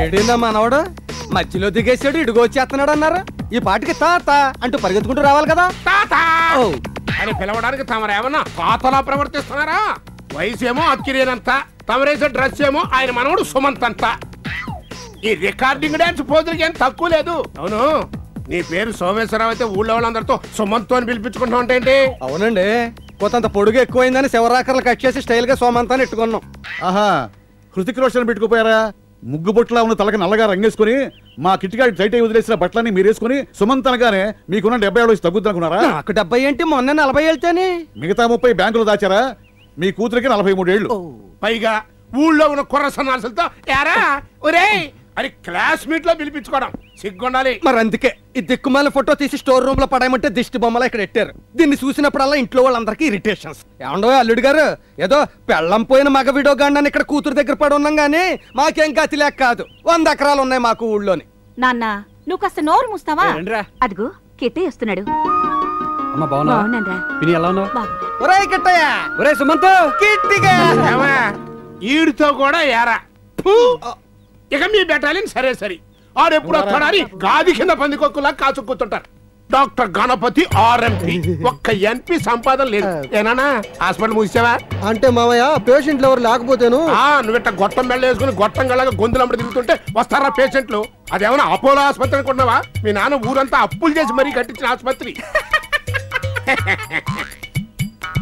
ఏడిందా మనవడు? మధ్యలో దిగేసాడు ఇడుగు వచ్చేస్తున్నాడు అన్నారు. ఈ పాటికి తాత అంటూ పరిగెత్తుకుంటూ రావాలి కదా? తాత! ఓ. అని పిలవడానికి తమరేమన్నా తాతలా ప్రవర్తిస్తున్నారా? వయసు ఏమో అక్కిరేనంత తమరేసే డ్రెస్ ఏమో ఆయన మనవడు సుమంత్ అంత ఈ రికార్డింగ్ డాన్స్ పోతులకి ఏం తక్కువ లేదు. అవును. నీ పేరు సోమేశ్వరరావు అయితే ఊళ్ళో వాళ్ళందరితో సుమంత్ అని పిలిపించుకుంటా ఏంటి? అవునండి. కొంత పొడుగు ఎక్కువైందని శివరాకర్లు కట్ చేసి స్టైల్గా సోమంతాన్ని ఎట్టుకున్నాం ఆహా. హృతిక్ రోషన్ పెట్టుకుపోయారా? ముగ్గు బొట్టులా ఉన్న తలకి నల్లగా రంగేసుకుని మా కిటికాడి టైట్ అయి వదిలేసిన బట్టలన్నీ మీరేసుకుని సుమంత్ అనగానే మీకున్న డెబ్బై ఏడు వచ్చి తగ్గుద్దనుకున్నారా? నాకు డెబ్బై ఏంటి మొన్న నలభై వెళ్తేనే మిగతా ముప్పై బ్యాంకులు దాచారా? మీ కూతురికి నలభై మూడేళ్ళు పైగా ఊళ్ళో ఉన్న కుర్ర సన్నాసులతో యారా ఒరేయ్ అని క్లాస్మేట్లో పిలిపించుకోవడం. సిగ్గుండాలి. మరి అందుకే ఈ దిక్కుమాల ఫోటో తీసి స్టోర్ రూమ్లో పడేయమంటే దిష్టి బొమ్మలు ఇక్కడ పెట్టారు దీన్ని చూసినప్పుడల్లా ఇంట్లో వాళ్ళందరికీ ఇరిటేషన్స్ ఏమండో అల్లుడు గారు? ఏదో పెళ్ళం పోయిన మగ విడో గాండాన్ని ఇక్కడ కూతురు దగ్గర పడి ఉన్నాం గానీ మాకేం గతి లేక కాదు. వంద ఎకరాలు ఉన్నాయి మాకు ఊళ్ళోని. నాన్న నువ్వు కాస్త నోరు మూస్తావా. అదిగో కిట్టి వస్తున్నాడు. అమ్మ బాగున్నా విని ఎలా ఉన్నావు? ఒరే కిట్టయ్య! ఒరే సుమంత్! కిట్టిగా? ఈడితో కూడా యారా ఫు! ఇక మీ బెటాలియన్ సరే సరే. ఆడు వస్తాడని గాది కింద పందికొక్కులా కాచుకుంటుంటారు డాక్టర్ గణపతి ఆర్ఎంపి. ఒక్క ఎన్పి సంపాదన లేదు. ఏనానా? హాస్పిటల్ మూసావా అంటే మామయ్య పేషెంట్లు ఎవరు లేకపోతేను ఆ నువ్విట్ట గొట్టం బెళ్ళ వేసుకుని గొట్టం గళ్ళగా గొంతులమ్మడి తిరుగుతుంటే వస్తారా పేషెంట్లు అదేమన్నా అపోలో ఆసుపత్రి అనుకుంటున్నావా? మీ నాన్న ఊరంతా అప్పులు చేసి మరీ కట్టించిన ఆసుపత్రి.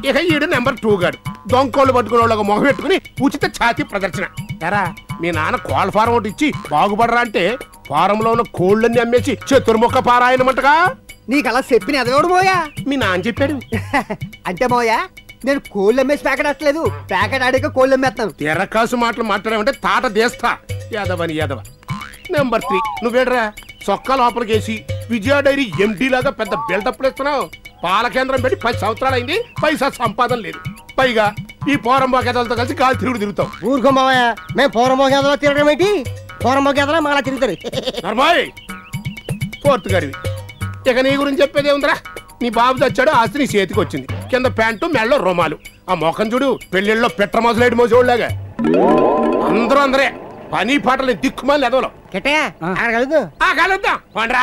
ఇక ఈడు నెంబర్ టూ గాడు. దొంకోళ్ళు పట్టుకునే వాళ్ళకి మొహం పెట్టుకుని ఉచిత ఛాతీ ప్రదర్శన. ఎరా? మీ నాన్న కోళ్ళ ఫారం ఒకటి ఇచ్చి బాగుపడరా అంటే ఫారంలో ఉన్న కోళ్ళన్ని అమ్మేసి చతుర్ముఖ పారాయణమంటగా నీకు అలా చెప్పిన ఎదగడు మోయా? మీ నాన్న చెప్పాడు. అంటే మోయా నేను కోళ్ళు అమ్మేసి ప్యాకెట్ వస్తలేదు. ప్యాకెట్ ఆడాక కోళ్ళు అమ్మేస్తాను. తెరకాసు మాటలు మాట్లాడామంటే తాట దేస్తా. యాదవని యాదవ. నెంబర్ త్రీ నువ్వేడ్రా? సొక్క లోపలికేసి విజయ డైరీ ఎండి లాగా పెద్ద బిల్డప్ ఇస్తున్నావు పాల కేంద్రం పెట్టి పది సంవత్సరాలు అయింది పైసా సంపాదన లేదు. పైగా ఈ పోరంబా కథలతో కలిసి కాలు తిరుగుడు తిరుగుతావు. ఊరుకో మామయ్య మేము పూర్వమో గేదలో తిరగడం ఏంటి పూర్వమో గేదలో మాలా తిరుగుతారు. నర్మాయ్! ఫోర్త్ గడివి. ఇక నీ గురించి చెప్పేది ఏముందిరా? నీ బాబు చచ్చాడు ఆస్తి నీ చేతికి వచ్చింది కింద ప్యాంటు మెళ్ళో రుమాలు. ఆ మొఖం చూడు పెళ్ళిళ్ళలో పెట్ట మొసలేడు మోసేవాళ్ళగా అందరూ అందరే. పని పాటలు దిక్కుమాలి ఎదవలో. కలుద్దాం. పండ్రా.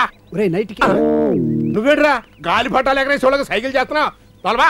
నువ్వేడ్రా గాలి పట్టాలు ఎగరేసి వాళ్ళకి సైకిల్ చేస్తున్నావు? తొలవా?